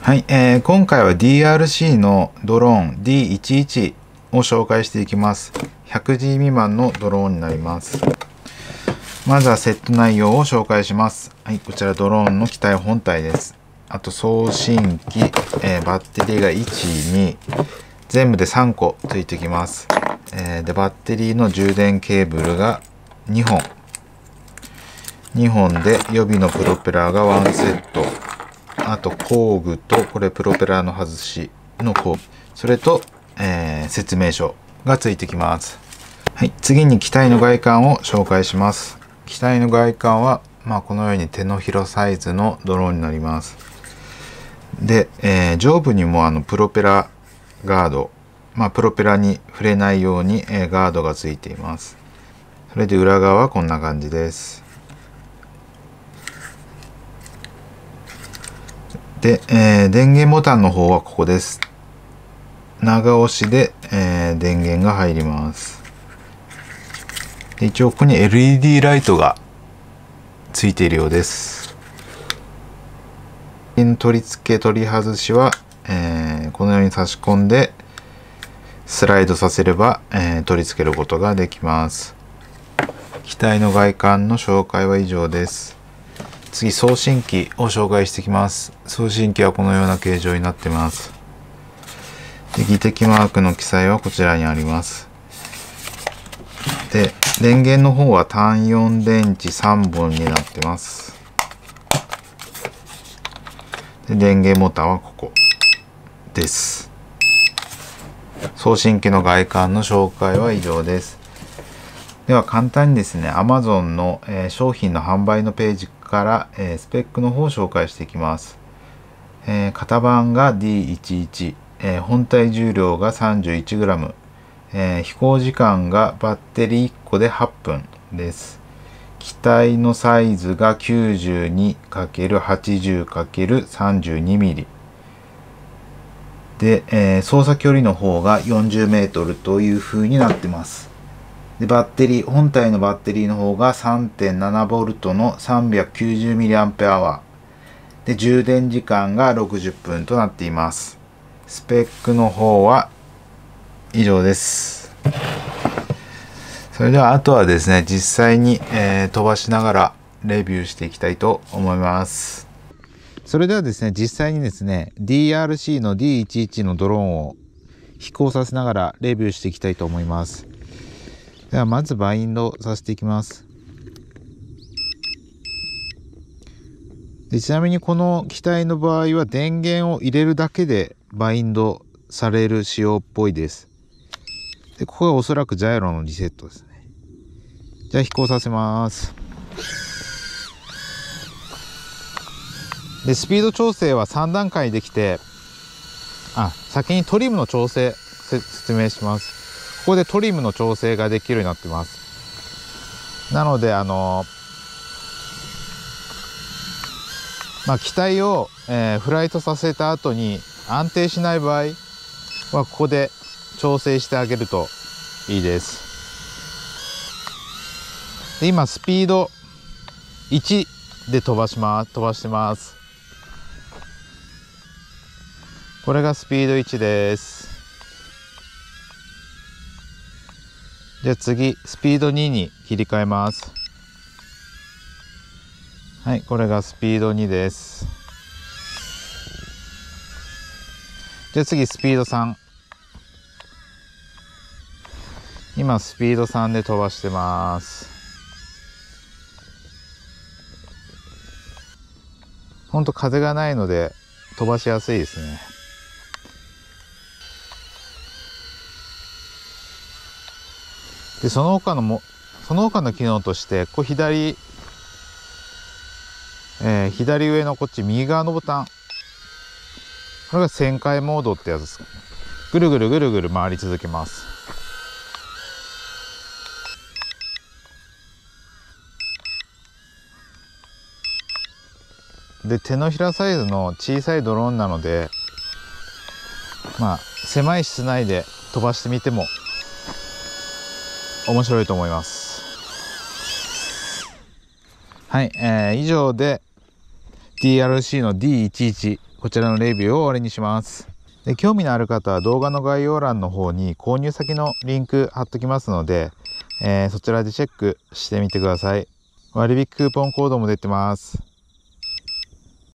はい、えー、今回は DRC のドローン D11 を紹介していきます。100G 未満のドローンになります。まずはセット内容を紹介します。はいこちらドローンの機体本体です。あと送信機、えー、バッテリーが12全部で3個ついてきます、えー、でバッテリーの充電ケーブルが2本。2本で予備のプロペラが1セット。あと工具とこれプロペラの外しの工具。それと、えー、説明書がついてきます。はい。次に機体の外観を紹介します。機体の外観はまあこのように手のひらサイズのドローンになります。で、えー、上部にもあのプロペラガード。まあプロペラに触れないように、えー、ガードがついています。それで裏側はこんな感じです。で、えー、電源ボタンの方はここです。長押しで、えー、電源が入ります。一応ここに LED ライトがついているようです。取り付け取り外しは、えー、このように差し込んでスライドさせれば、えー、取り付けることができます。機体の外観の紹介は以上です。次送信機を紹介していきます。送信機はこのような形状になってます。で技的マークの記載はこちらにあります。で電源の方は単4電池3本になってます。で電源ボタンはここです。送信機の外観の紹介は以上です。では簡単にですね Amazon の、商品の販売のページから、え、スペックの方を紹介していきます。え、型番が D11、え、本体重量が 31g、え、飛行時間がバッテリー1個で8分です。機体のサイズが 92×80×32mm で、えー、操作距離の方が 40m という風になってます。で、バッテリー、本体のバッテリーの方が 3.7V の 390mAh。で、充電時間が60分となっています。スペックの方は以上です。それではあとはですね、実際に、えー、飛ばしながらレビューしていきたいと思います。それではですね、実際にですね、DRC の D11 のドローンを飛行させながらレビューしていきたいと思います。ではまずバインドさせていきます。でちなみにこの機体の場合は電源を入れるだけでバインドされる仕様っぽいです。でここがおそらくジャイロのリセットですね。じゃあ飛行させます。でスピード調整は3段階できてあ先にトリムの調整説明します。ここでトリムの調整ができるようになってます。なのであのまあ機体を、えー、フライトさせた後に安定しない場合はここで調整してあげるといいです。で今スピード1で飛ばします飛ばしてます。これがスピード1です。じゃあ次、スピード2に切り替えます。はい、これがスピード2です。じゃあ次、スピード3。今、スピード3で飛ばしてます。ほんと風がないので飛ばしやすいですね。でその他のもその他の機能としてこう左、えー、左上のこっち右側のボタン。これが旋回モードってやつです。ぐるぐるぐるぐる回り続けます。で手のひらサイズの小さいドローンなのでまあ狭い室内で飛ばしてみても面白いと思います。はい、えー、以上で DRC の D11 こちらのレビューを終わりにします。で興味のある方は動画の概要欄の方に購入先のリンク貼っときますので、えー、そちらでチェックしてみてください。割引クーポンコードも出てます。